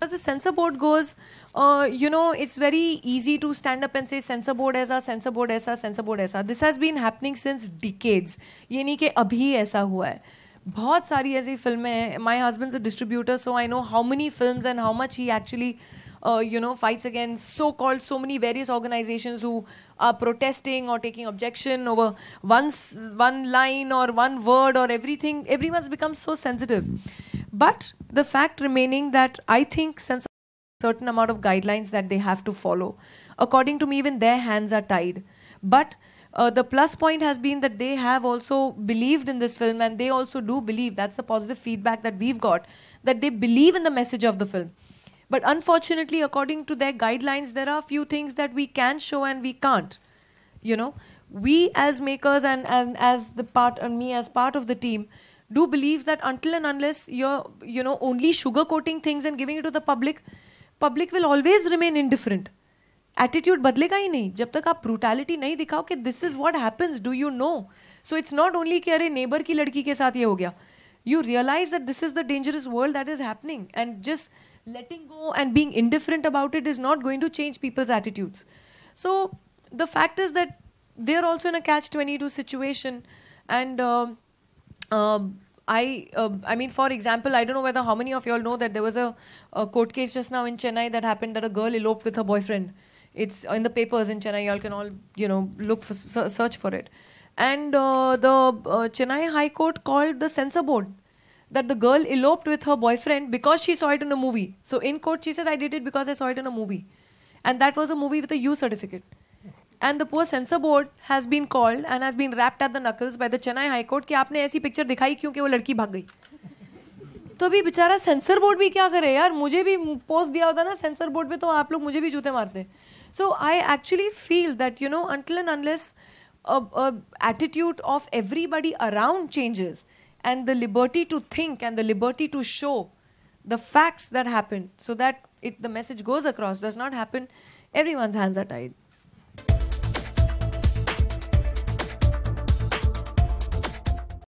as the censor board goes, uh, you know, it's very easy to stand up and say censor board aisa, censor board aisa, censor board aisa. This has been happening since decades. ये नहीं कि अभी ऐसा हुआ है बहुत सारी ऐसी फिल्में हैं my husband a distributor so I know how many film and how much he actually you know, fights against so-called so many various organizations who are protesting or taking objection over one one line or one word or everything. Everyone's become so sensitive. but the fact remaining that I think since certain amount of guidelines that they have to follow, according to me, even their hands are tied. But uh, the plus point has been that they have also believed in this film and they also do believe that's the positive feedback that we've got that they believe in the message of the film but unfortunately according to their guidelines there are few things that we can show and we can't you know we as makers and, and as the part and me as part of the team do believe that until and unless you're you know only sugarcoating things and giving it to the public public will always remain indifferent attitude बदलेगा ही नहीं जब तक आप brutality नहीं दिखाओ कि this is what happens do you know so it's not only कि अरे नेबर की लड़की के साथ ये हो गया you realise that this is the dangerous world that is happening and just letting go and being indifferent about it is not going to change people's attitudes. So the fact is that they're also in a catch 22 situation. And uh, um I, uh, I mean, for example, I don't know whether how many of you all know that there was a, a court case just now in Chennai that happened that a girl eloped with her boyfriend. It's in the papers in Chennai. Y'all can all, you know, look for search for it. And uh, the uh, Chennai High Court called the censor board that the girl eloped with her boyfriend because she saw it in a movie. So in court, she said, I did it because I saw it in a movie. And that was a movie with a U certificate and the poor censor board has been called and has been rapped at the knuckles by the Chennai High Court कि आपने ऐसी picture दिखाई क्यों कि वो लड़की भाग गई तो अभी बेचारा सेंसर बोर्ड भी क्या करे यार मुझे भी पोस्ट दिया होता ना सेंसर बोर्ड पे तो आप लोग मुझे भी जूते मारते so I actually feel that you know until and unless attitude of everybody around changes and the liberty to think and the liberty to show the facts that happen so that it the message goes across does not happen every once hands are tied